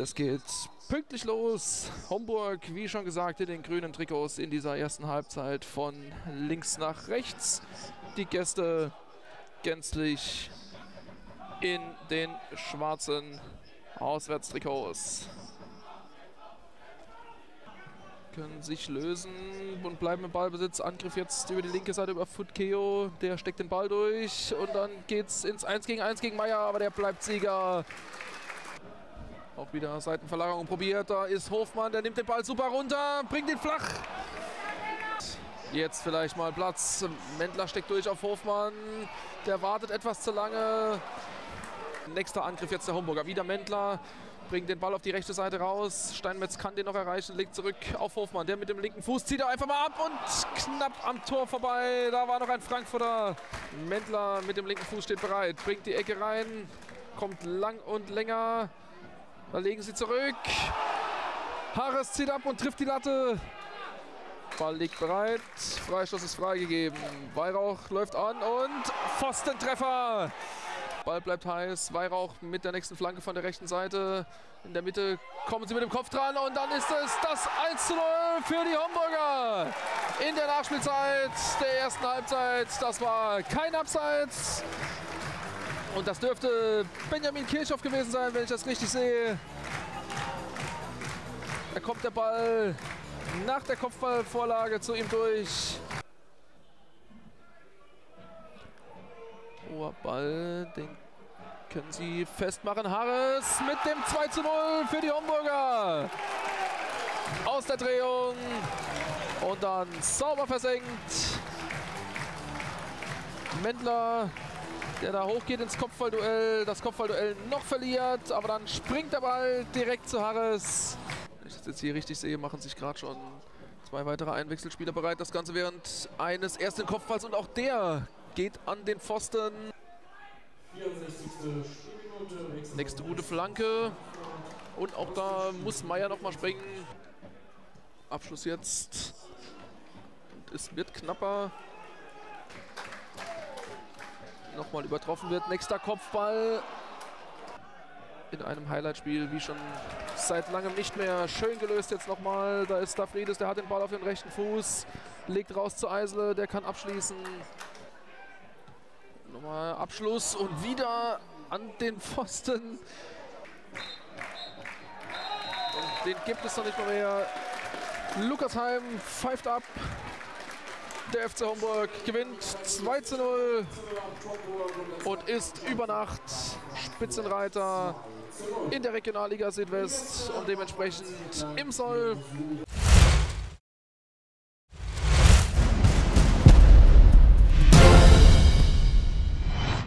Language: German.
es geht pünktlich los. Homburg, wie schon gesagt, in den grünen Trikots in dieser ersten Halbzeit von links nach rechts. Die Gäste gänzlich in den schwarzen Auswärtstrikots. Können sich lösen und bleiben im Ballbesitz. Angriff jetzt über die linke Seite über Futkeo. Der steckt den Ball durch und dann geht's ins 1 gegen 1 gegen Meier, aber der bleibt Sieger. Auch wieder Seitenverlagerung probiert. Da ist Hofmann, der nimmt den Ball super runter, bringt ihn flach. Jetzt vielleicht mal Platz. Mendler steckt durch auf Hofmann. Der wartet etwas zu lange. Nächster Angriff jetzt der Homburger. Wieder Mendler. Bringt den Ball auf die rechte Seite raus. Steinmetz kann den noch erreichen. Legt zurück auf Hofmann. Der mit dem linken Fuß zieht er einfach mal ab und knapp am Tor vorbei. Da war noch ein Frankfurter. Mendler mit dem linken Fuß steht bereit. Bringt die Ecke rein. Kommt lang und länger. Da legen sie zurück. Harris zieht ab und trifft die Latte. Ball liegt bereit. Freistoß ist freigegeben. Weihrauch läuft an und Pfostentreffer. Ball bleibt heiß. Weihrauch mit der nächsten Flanke von der rechten Seite. In der Mitte kommen sie mit dem Kopf dran und dann ist es das 1 zu 0 für die Homburger. In der Nachspielzeit der ersten Halbzeit. Das war kein Abseits. Und das dürfte Benjamin Kirchhoff gewesen sein, wenn ich das richtig sehe. Da kommt der Ball nach der Kopfballvorlage zu ihm durch. Hoher Ball, den können sie festmachen. Harris mit dem 2 zu 0 für die Homburger. Aus der Drehung und dann sauber versenkt. Mendler, der da hochgeht ins Kopfballduell, das Kopfballduell noch verliert, aber dann springt der Ball direkt zu Harris. Wenn ich das jetzt hier richtig sehe, machen sich gerade schon zwei weitere Einwechselspieler bereit. Das Ganze während eines ersten Kopfballs und auch der geht an den Pfosten. 64. Spielminute. Nächste gute Flanke. Und auch da muss Meier nochmal springen. Abschluss jetzt. Und es wird knapper. Nochmal übertroffen wird. Nächster Kopfball. In einem Highlight-Spiel, wie schon seit langem nicht mehr. Schön gelöst jetzt nochmal. Da ist Stafridis, der hat den Ball auf den rechten Fuß. Legt raus zu Eisele, der kann abschließen. Nochmal Abschluss und wieder an den Pfosten. Und den gibt es noch nicht mal mehr. Lukasheim pfeift ab. Der FC Homburg gewinnt 2 zu 0 und ist über Nacht Spitzenreiter in der Regionalliga Südwest und dementsprechend im Soll.